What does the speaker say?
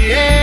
yeah.